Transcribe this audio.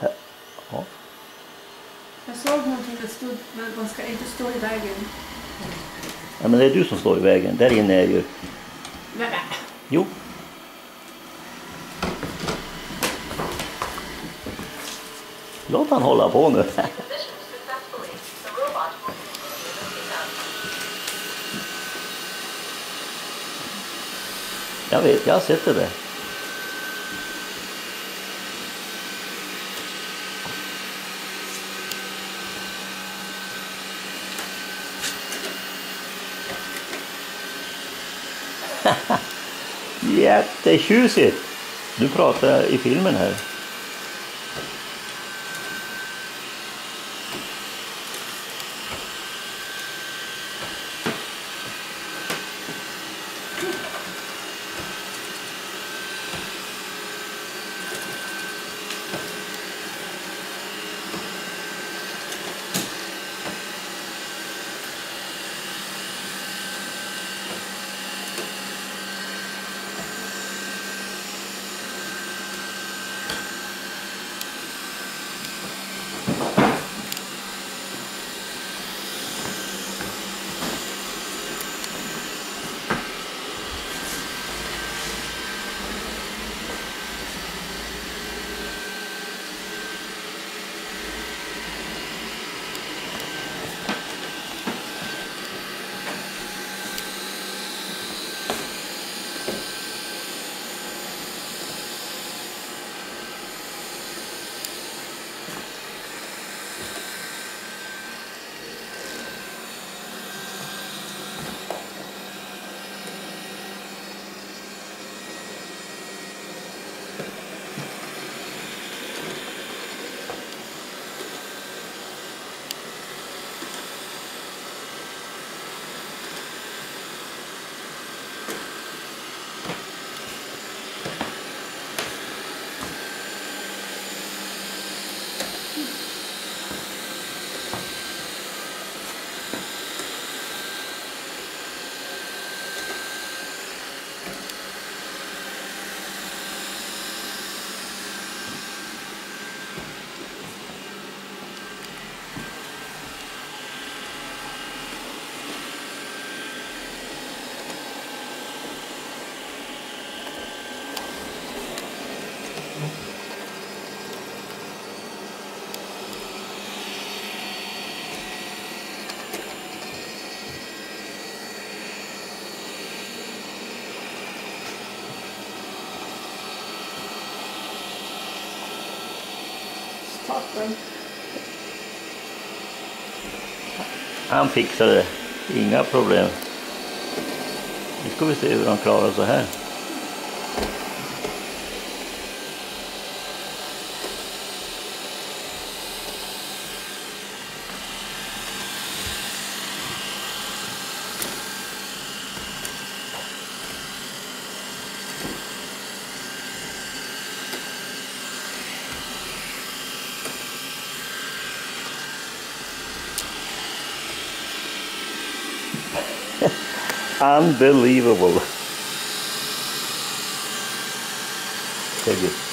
Ja. Jag såg någonting det stod, men man ska inte stå i vägen. ja, men det är du som står i vägen. Där inne är ju... Nej. Jo. Låt han hålla på nu. Jag vet, jag har sett det där. Jättetjusigt! Du pratar i filmen här. Toppen. Han fixade det. Inga problem. Nu ska vi se hur han klarar så här. Unbelievable. Thank you.